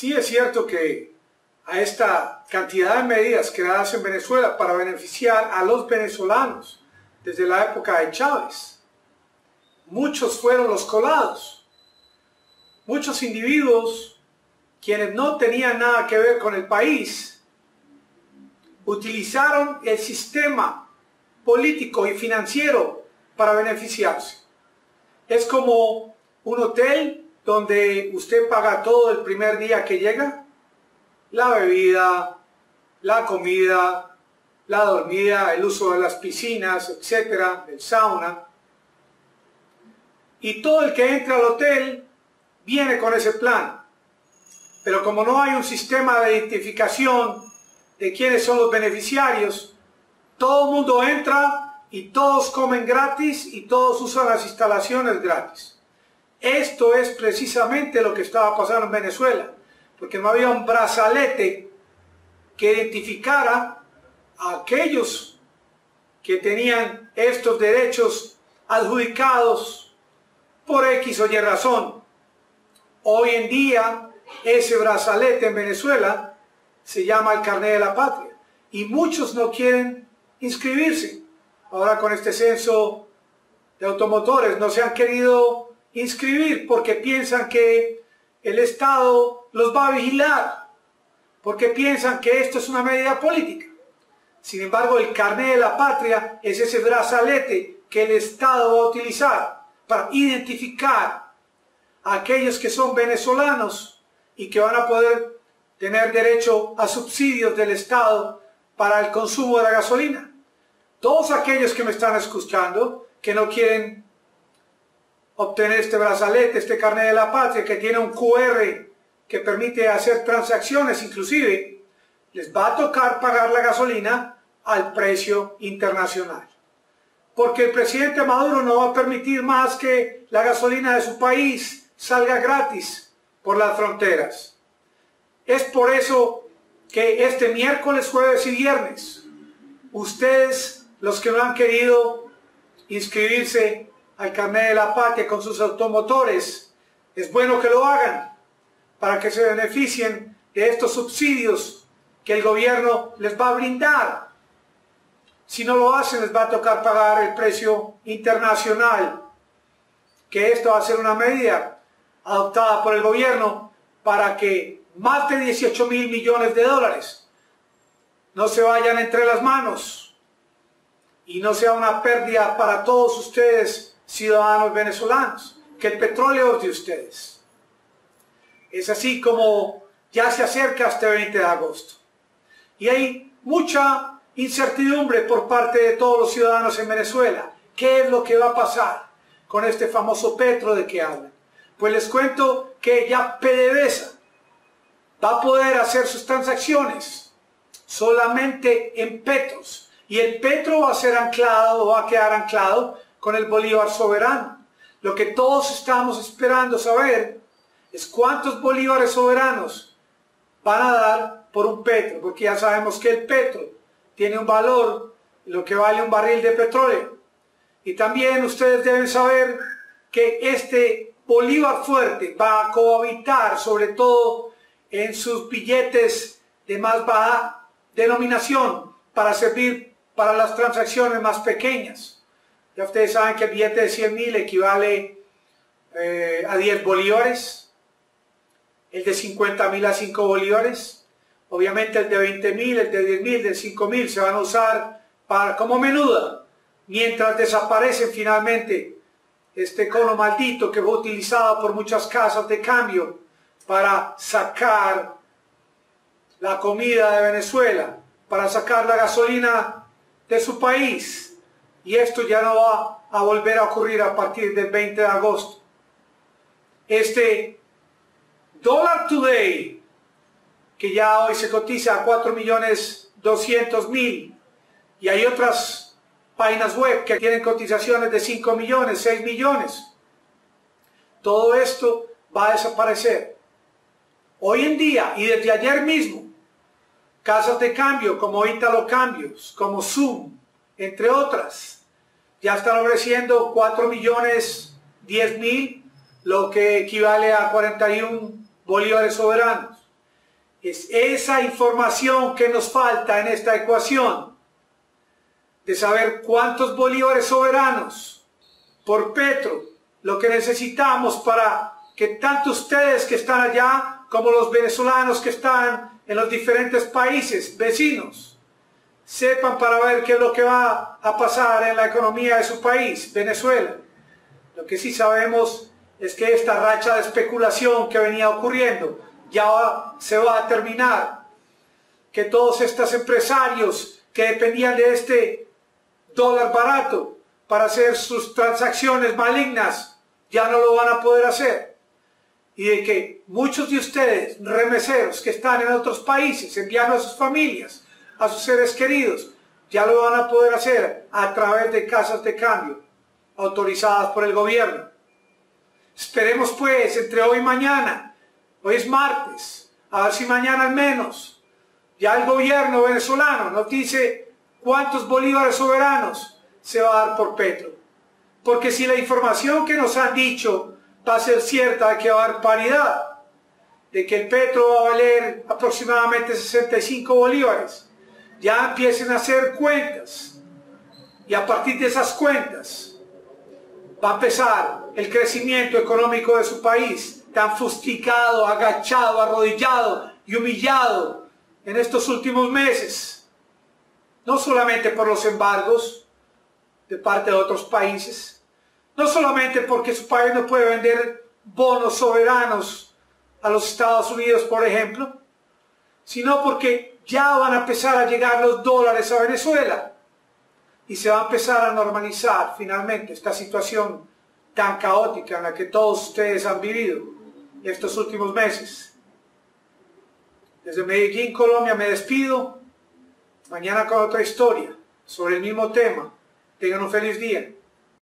Sí es cierto que a esta cantidad de medidas creadas en Venezuela para beneficiar a los venezolanos desde la época de Chávez, muchos fueron los colados. Muchos individuos quienes no tenían nada que ver con el país utilizaron el sistema político y financiero para beneficiarse. Es como un hotel donde usted paga todo el primer día que llega, la bebida, la comida, la dormida, el uso de las piscinas, etcétera, el sauna. Y todo el que entra al hotel viene con ese plan. Pero como no hay un sistema de identificación de quiénes son los beneficiarios, todo el mundo entra y todos comen gratis y todos usan las instalaciones gratis. Esto es precisamente lo que estaba pasando en Venezuela, porque no había un brazalete que identificara a aquellos que tenían estos derechos adjudicados por X o Y razón. Hoy en día, ese brazalete en Venezuela se llama el carnet de la patria y muchos no quieren inscribirse. Ahora con este censo de automotores no se han querido inscribir porque piensan que el Estado los va a vigilar, porque piensan que esto es una medida política. Sin embargo, el carnet de la patria es ese brazalete que el Estado va a utilizar para identificar a aquellos que son venezolanos y que van a poder tener derecho a subsidios del Estado para el consumo de la gasolina. Todos aquellos que me están escuchando, que no quieren obtener este brazalete, este carnet de la patria que tiene un QR que permite hacer transacciones inclusive, les va a tocar pagar la gasolina al precio internacional. Porque el presidente Maduro no va a permitir más que la gasolina de su país salga gratis por las fronteras. Es por eso que este miércoles, jueves y viernes, ustedes, los que no han querido inscribirse al carnet de la patria con sus automotores, es bueno que lo hagan para que se beneficien de estos subsidios que el gobierno les va a brindar. Si no lo hacen, les va a tocar pagar el precio internacional, que esto va a ser una medida adoptada por el gobierno para que más de 18 mil millones de dólares no se vayan entre las manos y no sea una pérdida para todos ustedes ciudadanos venezolanos, que el petróleo es de ustedes. Es así como ya se acerca este 20 de agosto. Y hay mucha incertidumbre por parte de todos los ciudadanos en Venezuela. ¿Qué es lo que va a pasar con este famoso Petro de que hablan? Pues les cuento que ya PDVSA va a poder hacer sus transacciones solamente en petros. Y el petro va a ser anclado, va a quedar anclado con el Bolívar soberano. Lo que todos estamos esperando saber es cuántos bolívares soberanos van a dar por un petro, porque ya sabemos que el petro tiene un valor, lo que vale un barril de petróleo. Y también ustedes deben saber que este bolívar fuerte va a cohabitar sobre todo en sus billetes de más baja denominación para servir para las transacciones más pequeñas. Ya ustedes saben que el billete de 100 mil equivale eh, a 10 bolívares, el de 50 mil a 5 bolívares, obviamente el de 20 mil, el de 10 mil, de 5 mil se van a usar para, como menuda, mientras desaparecen finalmente este cono maldito que fue utilizado por muchas casas de cambio para sacar la comida de Venezuela, para sacar la gasolina de su país y esto ya no va a volver a ocurrir a partir del 20 de agosto. Este dólar today, que ya hoy se cotiza a 4 millones 200 mil, y hay otras páginas web que tienen cotizaciones de 5 millones, 6 millones. Todo esto va a desaparecer. Hoy en día y desde ayer mismo, casas de cambio como Italo Cambios, como Zoom, entre otras, ya están ofreciendo 4 millones 10 mil, lo que equivale a 41 bolívares soberanos. Es esa información que nos falta en esta ecuación de saber cuántos bolívares soberanos por petro, lo que necesitamos para que tanto ustedes que están allá como los venezolanos que están en los diferentes países vecinos sepan para ver qué es lo que va a pasar en la economía de su país, Venezuela. Lo que sí sabemos es que esta racha de especulación que venía ocurriendo ya se va a terminar, que todos estos empresarios que dependían de este dólar barato para hacer sus transacciones malignas ya no lo van a poder hacer. Y de que muchos de ustedes, remeseros que están en otros países, enviando a sus familias, a sus seres queridos, ya lo van a poder hacer a través de casas de cambio autorizadas por el gobierno. Esperemos pues entre hoy y mañana, hoy es martes, a ver si mañana al menos, ya el gobierno venezolano nos dice cuántos bolívares soberanos se va a dar por Petro. Porque si la información que nos han dicho va a ser cierta de que va a haber paridad, de que el Petro va a valer aproximadamente 65 bolívares, ya empiecen a hacer cuentas. Y a partir de esas cuentas va a empezar el crecimiento económico de su país, tan fustigado, agachado, arrodillado y humillado en estos últimos meses. No solamente por los embargos de parte de otros países, no solamente porque su país no puede vender bonos soberanos a los Estados Unidos, por ejemplo, sino porque ya van a empezar a llegar los dólares a Venezuela y se va a empezar a normalizar finalmente esta situación tan caótica en la que todos ustedes han vivido estos últimos meses. Desde Medellín, Colombia, me despido. Mañana con otra historia sobre el mismo tema. Tengan un feliz día.